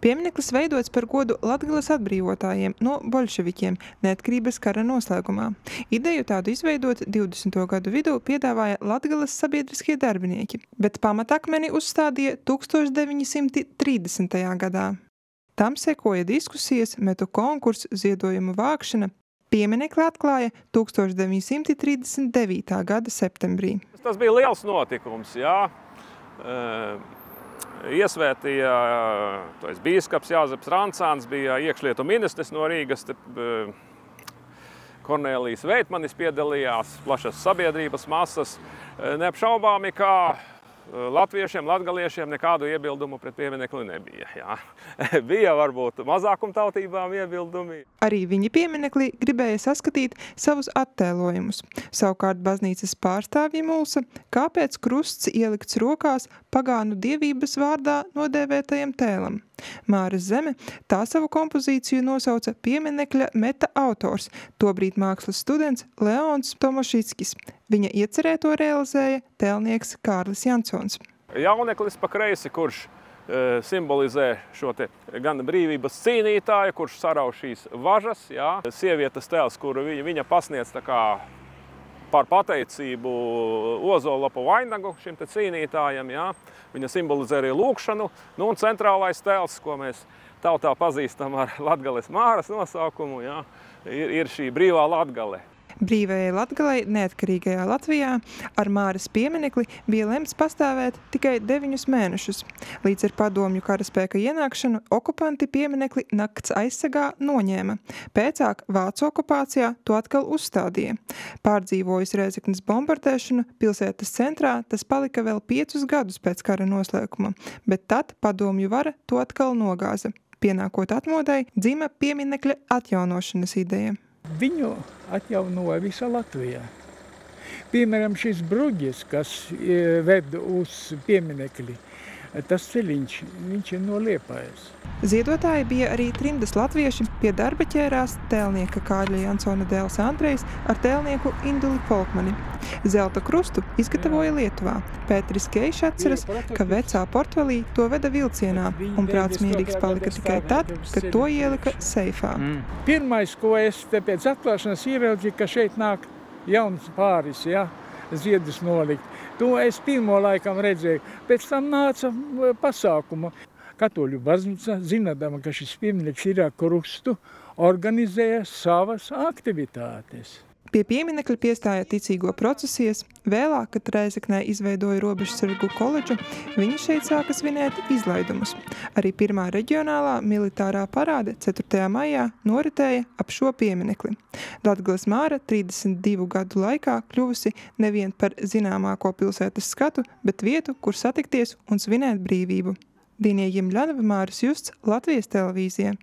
Piemineklis veidots par godu Latgales atbrīvotājiem no bolševikiem neatkarības kara noslēgumā. Ideju tādu izveidot 20. gadu vidū piedāvāja Latgales sabiedriskie darbinieki, bet pamatakmeni uzstādīja 1930. gadā. Tam sekoja diskusijas, metu konkursu, ziedojumu vākšana. Pieminekli atklāja 1939. gada septembrī. Tas bija liels notikums, jā. Uh iesvētīja bīskaps Jāzeps Rancāns, bija iekšlietu ministrs no Rīgas, te, Kornēlijas Veitmanis piedalījās, plašas sabiedrības masas. Neapšaubāmi, kā latviešiem, latgaliešiem nekādu iebildumu pret pieminekli nebija. Jā. bija varbūt mazākumtautībām iebildumi. Arī viņi pieminekli gribēja saskatīt savus attēlojumus. Savukārt baznīcas pārstāvji mulsa, kāpēc krusts ielikts rokās pagānu dievības vārdā nodēvētajam tēlam. Māras Zeme tā savu kompozīciju nosauca pieminekļa meta autors, tobrīd mākslas students Leons Tomošickis. Viņa iecerēto realizēja tēlnieks Kārlis Jansons. Jauneklis pa kreisi, kurš e, simbolizē šo te gan brīvības cīnītāju, kurš sarauj šīs važas, jā. Sievietes tēls, kuru viņa, viņa pasniedz tā kā par pateicību Ozolapu vainagu šim te cīnītājam. Jā. Viņa simbolizē arī lūkšanu. Nu, un centrālais tēls, ko mēs tautā pazīstam ar Latgales māras nosaukumu, jā, ir, ir šī brīvā Latgale. Brīvajai Latgalei neatkarīgajā Latvijā ar Māras pieminekli bija lemts pastāvēt tikai deviņus mēnešus. Līdz ar padomju karaspēka ienākšanu okupanti pieminekli nakts aizsegā noņēma. Pēcāk Vācu okupācijā to atkal uzstādīja. Pārdzīvojis Rēzeknes bombardēšanu pilsētas centrā, tas palika vēl piecus gadus pēc kara noslēguma, bet tad padomju vara to atkal nogāza. Pienākot atmodai, dzima pieminekļa atjaunošanas ideja. Viņu atjaunoja visa Latvijā. Piemēram, šis bruģis, kas e, ved uz pieminekli, tas ceļiņš, viņš ir no Liepājas. Ziedotāji bija arī trimdas latvieši, pie darba ķērās tēlnieka Kārļa Jansona dēls Andrejs ar tēlnieku Induli Folkmani. Zelta krustu izgatavoja Lietuvā. Pēteris Keiš atceras, ka vecā portvelī to veda vilcienā, un prāts mierīgs palika tikai tad, kad to ielika seifā. Mm. Pirmais, ko es te pēc atklāšanas ieraudzīju, ka šeit nāk jauns pāris, ja, ziedus nolikt. To es pirmo laikam redzēju. Pēc tam nāca pasākuma. Katoļu baznīca, zinādama, ka šis piemineklis ir krustu, organizēja savas aktivitātes. Pie pieminekļa piestāja ticīgo procesijas, vēlāk, kad Reizeknē izveidoja robežsargu koledžu, viņi šeit sāka svinēt izlaidumus. Arī pirmā reģionālā militārā parāde 4. maijā noritēja ap šo pieminekli. Latgales māra 32 gadu laikā kļuvusi nevien par zināmāko pilsētas skatu, bet vietu, kur satikties un svinēt brīvību. Dīnie Jimļanova Māris Justs, Latvijas televīzija.